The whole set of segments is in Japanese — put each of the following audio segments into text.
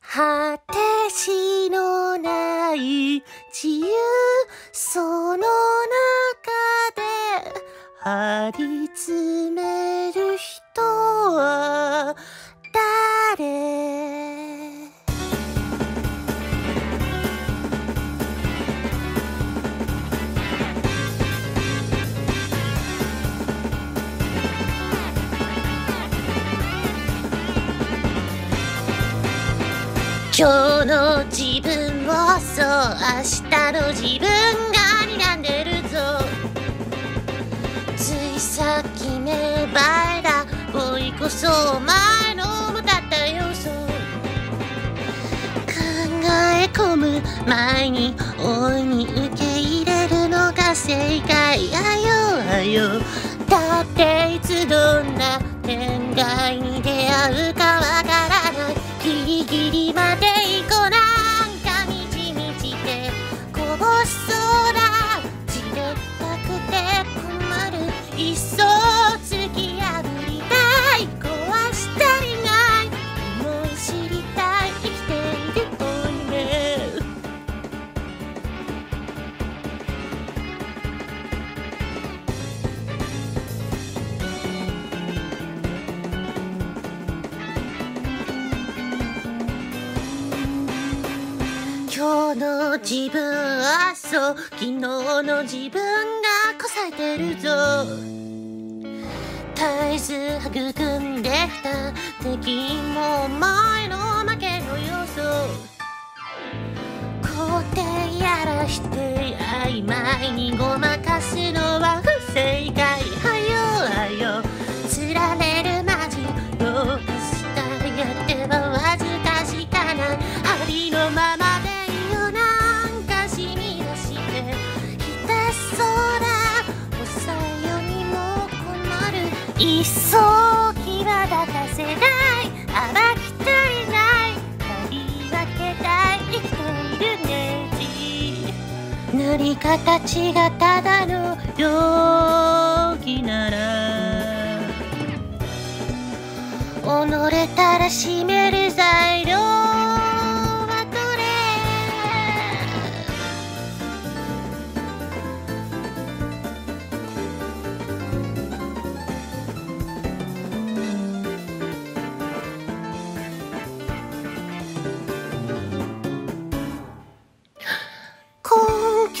果てしのない自由その中で張り詰め今日の自分をそう明日の自分が睨んでるぞ。ついさっき芽生えた恋こそお前の向かった要素考え込む前に大いに受け入れるのが正解あよあよ。だっていつどんな天外に出会うか今日の自分はそう昨日の自分がこさえてるぞ。絶えず育んできた敵も前の負けの要素。肯定やらして曖昧にごまる一層際立たせない。暴き足りない。振り分けたい。生きているネジ塗り形がただの容疑なら。己たらしめる材料。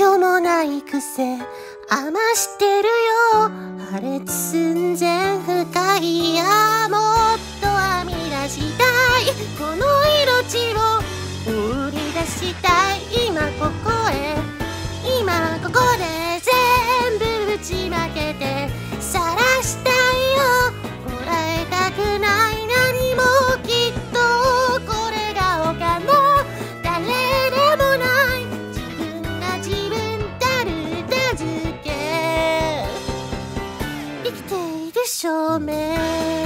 今日もない癖余してるよ。破裂寸前深いやもっと編み出したい。この命を売り出したい。照明。